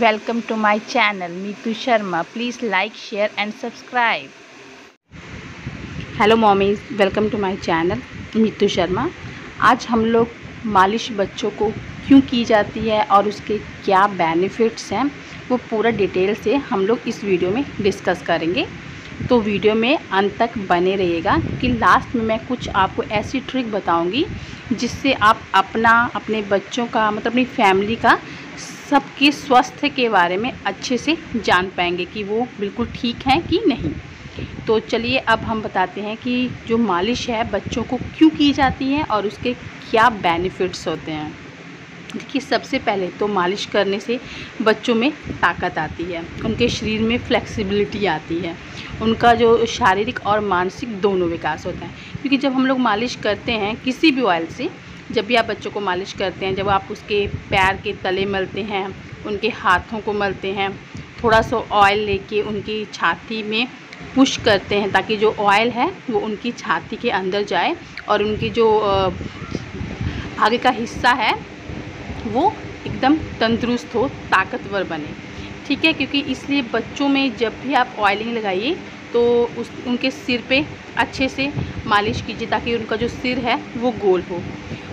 Welcome to my channel Meetu Sharma please like share and subscribe hello mommies welcome to my channel Meetu Sharma आज हम लोग मालिश बच्चों को क्यों की जाती है और उसके क्या बेनिफिट्स हैं, वो पूरा डिटेल से हम लोग इस वीडियो में डिस्कस करेंगे। तो वीडियो में अंत तक बने रहिएगा कि लास्ट में मैं कुछ आपको ऐसी ट्रिक बताऊँगी जिससे आप अपना, अपने बच्चों का मतलब अपनी फैमिली का सबके स्वास्थ्य के बारे में अच्छे से जान पाएँगे कि वो बिल्कुल ठीक हैं कि नहीं। तो चलिए अब हम बताते हैं कि जो मालिश है, बच्चों को क्यों की जाती है और उसके क्या बेनिफिट्स होते हैं। देखिए, सबसे पहले तो मालिश करने से बच्चों में ताकत आती है, उनके शरीर में फ्लेक्सिबिलिटी आती है, उनका जो शारीरिक और मानसिक दोनों विकास होता है। क्योंकि जब हम लोग मालिश करते हैं किसी भी ऑयल से जब भी आप बच्चों को मालिश करते हैं, जब आप उसके पैर के तले मलते हैं, उनके हाथों को मलते हैं, थोड़ा सा ऑयल लेके उनकी छाती में पुश करते हैं ताकि जो ऑयल है, वो उनकी छाती के अंदर जाए और उनकी जो आगे का हिस्सा है, वो एकदम तंदुरुस्त हो, ताकतवर बने। ठीक है? क्योंकि इसलिए बच्चों में जब भी आप ऑयलिंग लगाइए तो उस, उनके सिर पे अच्छे से मालिश कीजिए ताकि उनका जो सिर है, वो गोल हो।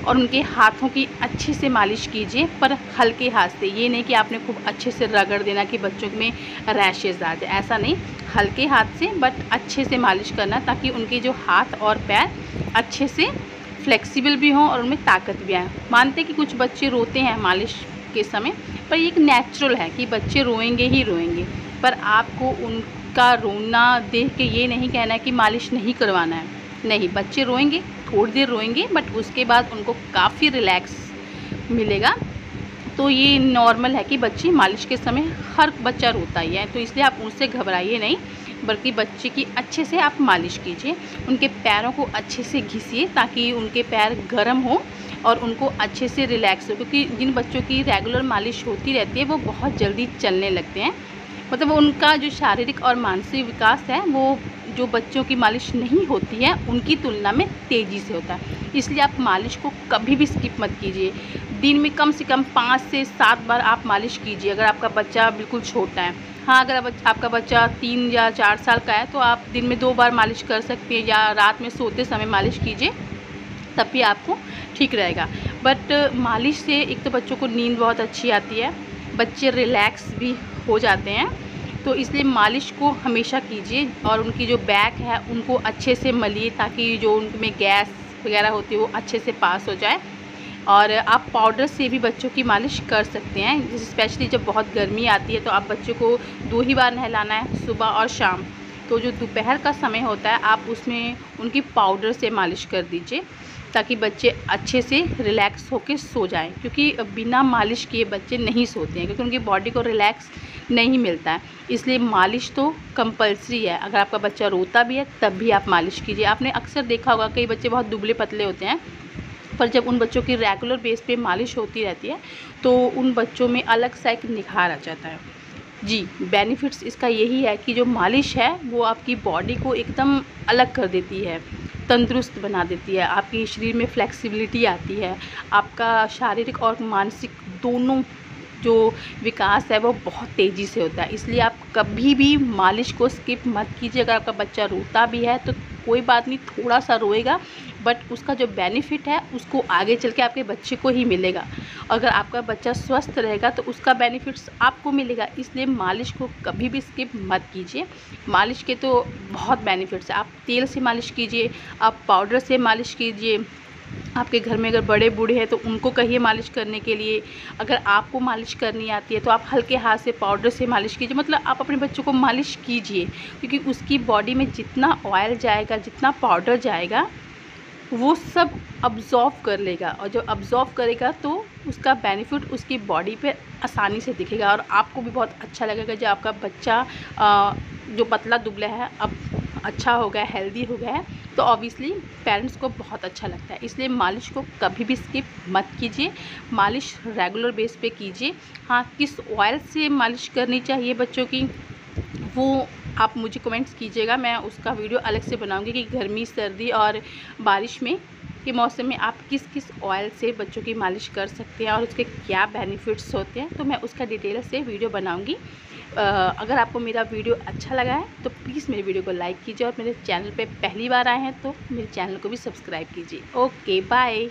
और उनके हाथों की अच्छे से मालिश कीजिए, पर हल्के हाथ से। ये नहीं कि आपने खूब अच्छे से रगड़ देना कि बच्चों में रैशेज़ आ जाए ऐसा नहीं। हल्के हाथ से बट अच्छे से मालिश करना ताकि उनके जो हाथ और पैर अच्छे से फ्लेक्सिबल भी हों और उनमें ताकत भी आए। मानते कि कुछ बच्चे रोते हैं मालिश के समय, पर ये एक नेचुरल है कि बच्चे रोएँगे ही रोएँगे। पर आपको उनका रोना देख के ये नहीं कहना है कि मालिश नहीं करवाना है। नहीं, बच्चे रोएँगे थोड़ी देर रोएँगे बट उसके बाद उनको काफ़ी रिलैक्स मिलेगा। तो ये नॉर्मल है कि बच्चे मालिश के समय हर बच्चा रोता ही है तो इसलिए आप उनसे घबराइए नहीं, बल्कि बच्चे की अच्छे से आप मालिश कीजिए, उनके पैरों को अच्छे से घिसिए ताकि उनके पैर गर्म हो और उनको अच्छे से रिलैक्स हो, क्योंकि जिन बच्चों की रेगुलर मालिश होती रहती है, वो बहुत जल्दी चलने लगते हैं। मतलब उनका जो शारीरिक और मानसिक विकास है, वो जो बच्चों की मालिश नहीं होती है, उनकी तुलना में तेज़ी से होता है। इसलिए आप मालिश को कभी भी स्किप मत कीजिए। दिन में कम से कम पाँच से सात बार आप मालिश कीजिए, अगर आपका बच्चा बिल्कुल छोटा है। हाँ अगर आपका बच्चा तीन या चार साल का है तो आप दिन में दो बार मालिश कर सकते हैं या रात में सोते समय मालिश कीजिए, तब भी आपको ठीक रहेगा। बट मालिश से एक तो बच्चों को नींद बहुत अच्छी आती है बच्चे रिलैक्स भी हो जाते हैं तो इसलिए मालिश को हमेशा कीजिए और उनकी जो बैक है, उनको अच्छे से मलिए ताकि जो उनमें गैस वगैरह होती है, वो अच्छे से पास हो जाए। और आप पाउडर से भी बच्चों की मालिश कर सकते हैं स्पेशली जब बहुत गर्मी आती है तो आप बच्चों को दो ही बार नहलाना है, सुबह और शाम। तो जो दोपहर का समय होता है, आप उसमें उनकी पाउडर से मालिश कर दीजिए। ताकि बच्चे अच्छे से रिलैक्स होकर सो जाएँ, क्योंकि बिना मालिश किए बच्चे नहीं सोते हैं, क्योंकि उनकी बॉडी को रिलैक्स नहीं मिलता है। इसलिए मालिश तो कंपलसरी है। अगर आपका बच्चा रोता भी है, तब भी आप मालिश कीजिए। आपने अक्सर देखा होगा, कई बच्चे बहुत दुबले पतले होते हैं, पर जब उन बच्चों की रेगुलर बेस पे मालिश होती रहती है तो उन बच्चों में अलग सा एक निखार आ जाता है। जी बेनिफिट्स इसका यही है कि जो मालिश है, वो आपकी बॉडी को एकदम अलग कर देती है। तंदुरुस्त बना देती है, आपके शरीर में फ्लेक्सिबिलिटी आती है, आपका शारीरिक और मानसिक दोनों जो विकास है वो बहुत तेज़ी से होता है। इसलिए आप कभी भी मालिश को स्किप मत कीजिए। अगर आपका बच्चा रोता भी है तो कोई बात नहीं थोड़ा सा रोएगा, बट उसका जो बेनिफिट है उसको आगे चल के आपके बच्चे को ही मिलेगा। अगर आपका बच्चा स्वस्थ रहेगा तो उसका बेनिफिट्स आपको मिलेगा। इसलिए मालिश को कभी भी स्किप मत कीजिए। मालिश के तो बहुत बेनिफिट्स हैं। आप तेल से मालिश कीजिए, आप पाउडर से मालिश कीजिए आपके घर में अगर बड़े बूढ़े हैं तो उनको कहिए मालिश करने के लिए। अगर आपको मालिश करनी आती है तो आप हल्के हाथ से, पाउडर से मालिश कीजिए। मतलब आप अपने बच्चों को मालिश कीजिए, क्योंकि उसकी बॉडी में जितना ऑयल जाएगा, जितना पाउडर जाएगा, वो सब अब्ज़ॉर्व कर लेगा। और जब अब्ज़ॉर्व करेगा तो उसका बेनिफिट उसकी बॉडी पे आसानी से दिखेगा। और आपको भी बहुत अच्छा लगेगा जब आपका बच्चा जो पतला दुबला है, अब अच्छा हो गया हेल्दी हो गया है तो ऑब्वियसली पेरेंट्स को बहुत अच्छा लगता है। इसलिए मालिश को कभी भी स्किप मत कीजिए। मालिश रेगुलर बेस पे कीजिए। हाँ किस ऑयल से मालिश करनी चाहिए बच्चों की, वो आप मुझे कमेंट्स कीजिएगा। मैं उसका वीडियो अलग से बनाऊँगी कि गर्मी, सर्दी और बारिश में के मौसम में आप किस किस ऑयल से बच्चों की मालिश कर सकते हैं और उसके क्या बेनिफिट्स होते हैं तो मैं उसका डिटेल से वीडियो बनाऊँगी। अगर आपको मेरा वीडियो अच्छा लगा है तो प्लीज़ मेरे वीडियो को लाइक कीजिए और मेरे चैनल पर पहली बार आए हैं तो मेरे चैनल को भी सब्सक्राइब कीजिए। Okay bye